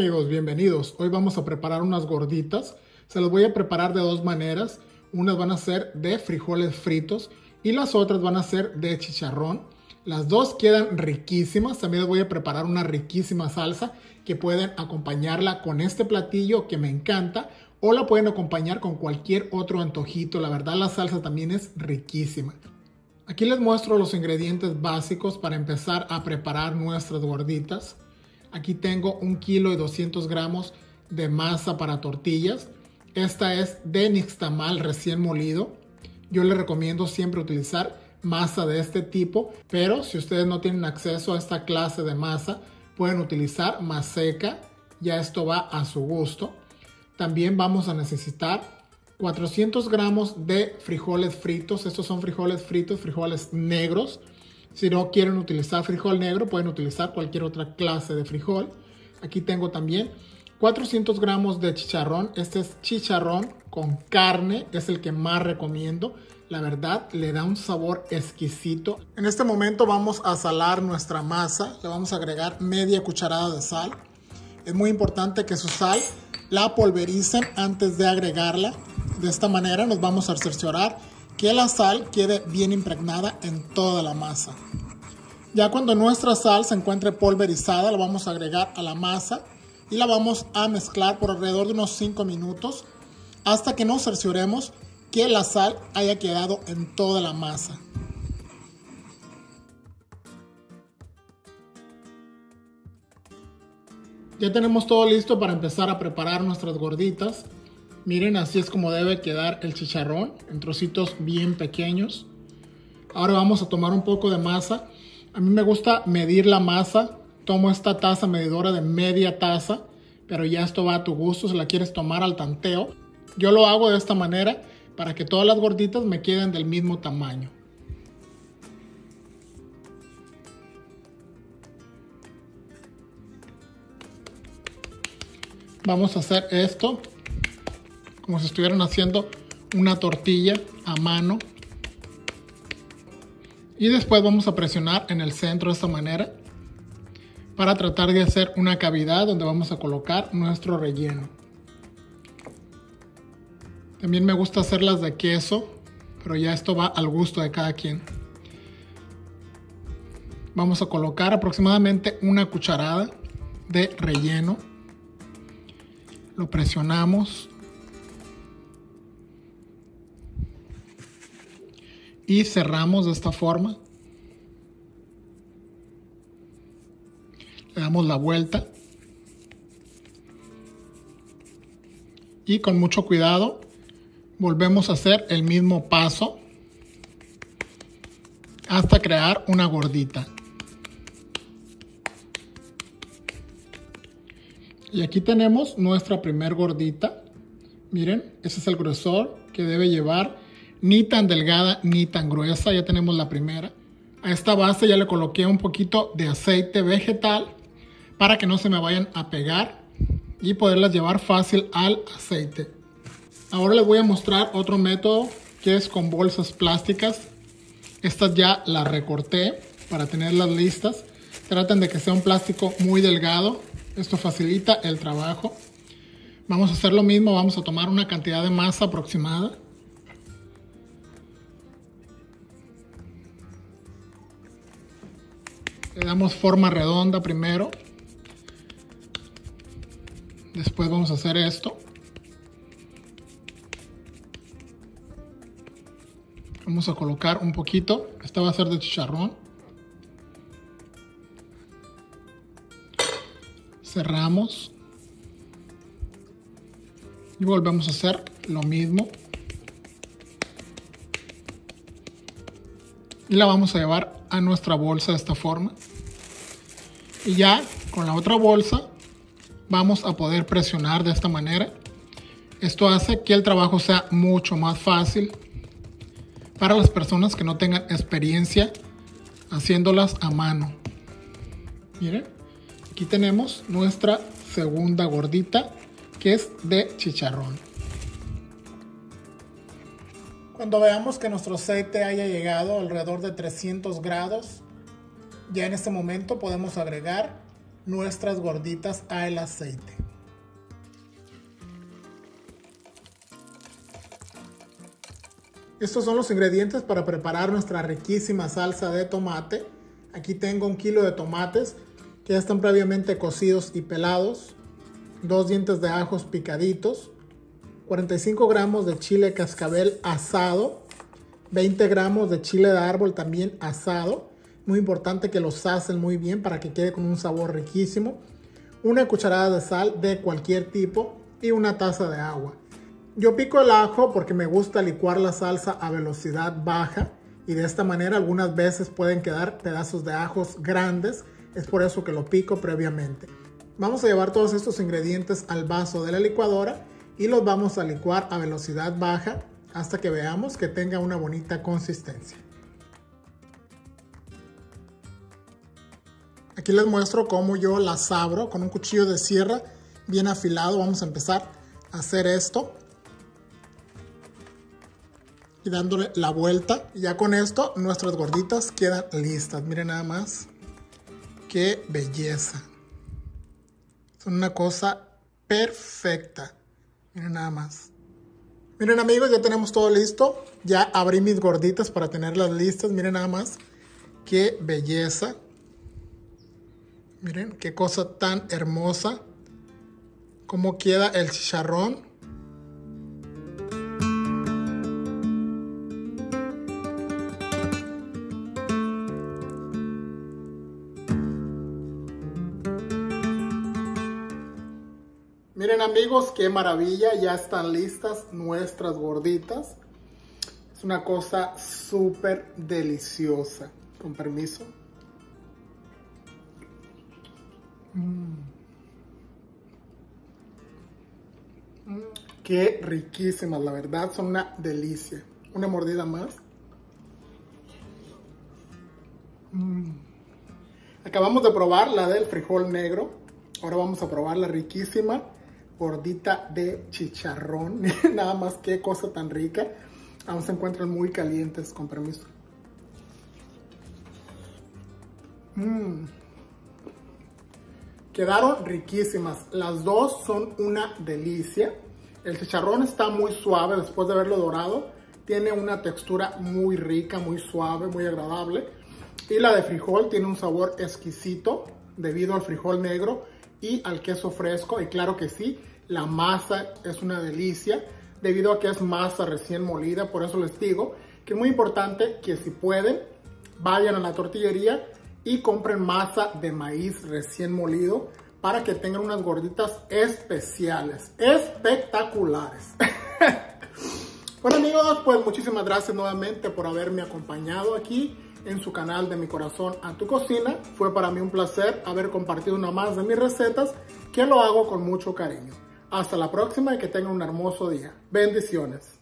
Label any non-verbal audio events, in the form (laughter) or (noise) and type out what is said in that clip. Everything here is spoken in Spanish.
Amigos, bienvenidos. Hoy vamos a preparar unas gorditas. Se las voy a preparar de dos maneras. Unas van a ser de frijoles fritos y las otras van a ser de chicharrón. Las dos quedan riquísimas. También les voy a preparar una riquísima salsa que pueden acompañarla con este platillo que me encanta o la pueden acompañar con cualquier otro antojito. La verdad la salsa también es riquísima. Aquí les muestro los ingredientes básicos para empezar a preparar nuestras gorditas. Aquí tengo un kilo y 200 gramos de masa para tortillas. Esta es de nixtamal recién molido. Yo les recomiendo siempre utilizar masa de este tipo, pero si ustedes no tienen acceso a esta clase de masa, pueden utilizar más seca. Ya esto va a su gusto. También vamos a necesitar 400 gramos de frijoles fritos. Estos son frijoles fritos, frijoles negros. Si no quieren utilizar frijol negro, pueden utilizar cualquier otra clase de frijol. Aquí tengo también 400 gramos de chicharrón. Este es chicharrón con carne, es el que más recomiendo. La verdad, le da un sabor exquisito. En este momento vamos a salar nuestra masa. Le vamos a agregar media cucharada de sal. Es muy importante que su sal la pulvericen antes de agregarla. De esta manera nos vamos a cerciorar que la sal quede bien impregnada en toda la masa. Ya cuando nuestra sal se encuentre pulverizada, la vamos a agregar a la masa y la vamos a mezclar por alrededor de unos 5 minutos hasta que nos cercioremos que la sal haya quedado en toda la masa. Ya tenemos todo listo para empezar a preparar nuestras gorditas. Miren, así es como debe quedar el chicharrón, en trocitos bien pequeños. Ahora vamos a tomar un poco de masa. A mí me gusta medir la masa. Tomo esta taza medidora de media taza, pero ya esto va a tu gusto si la quieres tomar al tanteo. Yo lo hago de esta manera para que todas las gorditas me queden del mismo tamaño. Vamos a hacer esto como si estuvieran haciendo una tortilla a mano. Y después vamos a presionar en el centro de esta manera para tratar de hacer una cavidad donde vamos a colocar nuestro relleno. También me gusta hacerlas de queso, pero ya esto va al gusto de cada quien. Vamos a colocar aproximadamente una cucharada de relleno. Lo presionamos y cerramos de esta forma. Le damos la vuelta. Y con mucho cuidado volvemos a hacer el mismo paso hasta crear una gordita. Y aquí tenemos nuestra primer gordita. Miren, ese es el grosor que debe llevar ni tan delgada ni tan gruesa. Ya tenemos la primera. A esta base ya le coloqué un poquito de aceite vegetal para que no se me vayan a pegar y poderlas llevar fácil al aceite. Ahora les voy a mostrar otro método que es con bolsas plásticas. Estas ya las recorté para tenerlas listas. Traten de que sea un plástico muy delgado. Esto facilita el trabajo. Vamos a hacer lo mismo. Vamos a tomar una cantidad de masa aproximada. Le damos forma redonda primero. Después vamos a hacer esto. Vamos a colocar un poquito. Esta va a ser de chicharrón. Cerramos. Y volvemos a hacer lo mismo. La vamos a llevar a nuestra bolsa de esta forma. Y ya con la otra bolsa vamos a poder presionar de esta manera. Esto hace que el trabajo sea mucho más fácil para las personas que no tengan experiencia haciéndolas a mano. Miren, aquí tenemos nuestra segunda gordita que es de chicharrón. Cuando veamos que nuestro aceite haya llegado alrededor de 300 grados, ya en este momento podemos agregar nuestras gorditas al aceite. Estos son los ingredientes para preparar nuestra riquísima salsa de tomate. Aquí tengo un kilo de tomates que ya están previamente cocidos y pelados, dos dientes de ajos picaditos, 45 gramos de chile cascabel asado, 20 gramos de chile de árbol también asado. Muy importante que los hacen muy bien para que quede con un sabor riquísimo. Una cucharada de sal de cualquier tipo y una taza de agua. Yo pico el ajo porque me gusta licuar la salsa a velocidad baja y de esta manera algunas veces pueden quedar pedazos de ajos grandes. Es por eso que lo pico previamente. Vamos a llevar todos estos ingredientes al vaso de la licuadora y los vamos a licuar a velocidad baja hasta que veamos que tenga una bonita consistencia. Aquí les muestro cómo yo las abro con un cuchillo de sierra bien afilado. Vamos a empezar a hacer esto. Y dándole la vuelta. Y ya con esto nuestras gorditas quedan listas. Miren nada más. Qué belleza. Son una cosa perfecta. Miren nada más. Miren amigos, ya tenemos todo listo. Ya abrí mis gorditas para tenerlas listas. Miren nada más. Qué belleza. Miren qué cosa tan hermosa. Cómo queda el chicharrón. Miren amigos, qué maravilla, ya están listas nuestras gorditas. Es una cosa súper deliciosa. Con permiso. Mm. Mm, qué riquísimas, la verdad, son una delicia. Una mordida más. Mm. Acabamos de probar la del frijol negro. Ahora vamos a probar la riquísima gordita de chicharrón. (laughs) Nada más qué cosa tan rica. Aún se encuentran muy calientes, con permiso. Mmm. Quedaron riquísimas. Las dos son una delicia. El chicharrón está muy suave después de haberlo dorado. Tiene una textura muy rica, muy suave, muy agradable. Y la de frijol tiene un sabor exquisito debido al frijol negro y al queso fresco. Y claro que sí, la masa es una delicia debido a que es masa recién molida. Por eso les digo que es muy importante que si pueden, vayan a la tortillería y compren masa de maíz recién molido para que tengan unas gorditas especiales, espectaculares. (laughs) bueno amigos, pues muchísimas gracias nuevamente por haberme acompañado aquí en su canal de mi corazón a tu cocina. Fue para mí un placer haber compartido una más de mis recetas que lo hago con mucho cariño. Hasta la próxima y que tengan un hermoso día. Bendiciones.